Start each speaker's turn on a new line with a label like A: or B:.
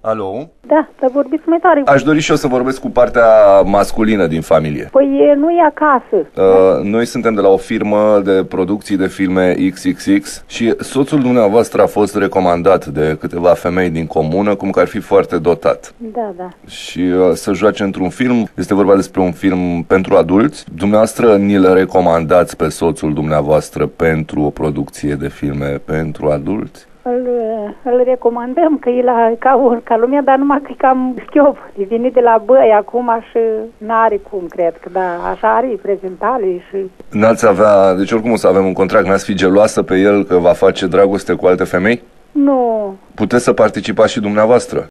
A: Alo?
B: Alo?
A: Da, să vorbiți mai tare.
B: Aș dori și eu să vorbesc cu partea masculină din familie.
A: Păi e, nu e acasă.
B: Uh, noi suntem de la o firmă de producții de filme XXX și soțul dumneavoastră a fost recomandat de câteva femei din comună cum că ar fi foarte dotat.
A: Da, da.
B: Și uh, să joace într-un film, este vorba despre un film pentru adulți. Dumneavoastră ni-l recomandați pe soțul dumneavoastră pentru o producție de filme pentru adulți?
A: Îl, îl recomandăm că e la, ca, ca lumea, dar numai că e cam schiop. E venit de la băi acum și n-are cum, cred că, da, așa are prezentare și...
B: N-ați avea, deci oricum o să avem un contract, n-ați fi geloasă pe el că va face dragoste cu alte femei?
A: Nu,
B: Puteți să participați și dumneavoastră.